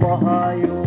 Bahayo.